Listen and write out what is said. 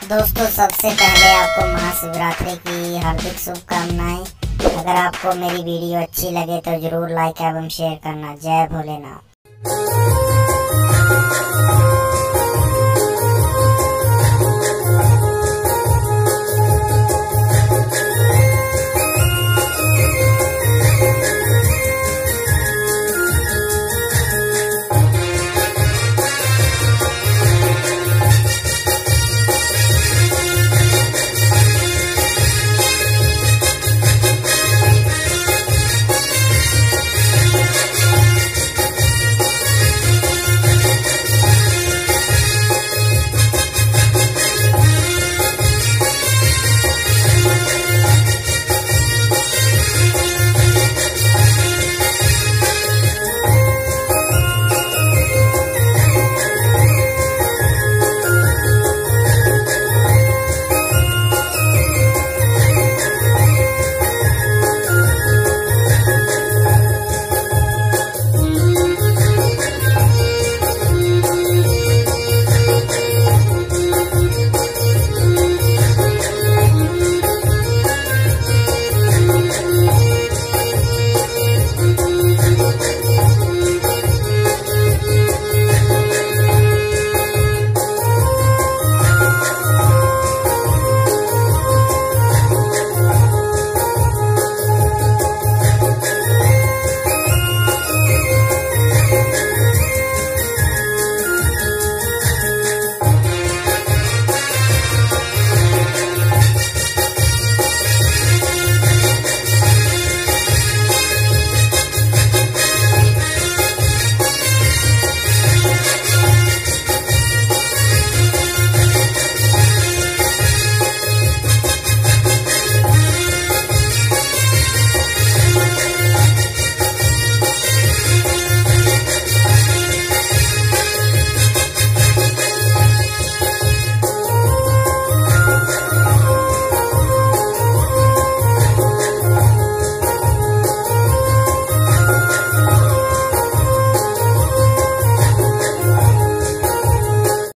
दोस्तों, सबसे पहले आपको महाशिवरात्रि की हार्दिक शुभकामनाएँ। अगर आपको मेरी वीडियो अच्छी लगे तो ज़रूर लाइक एवं शेयर करना। जय भोलेनाथ।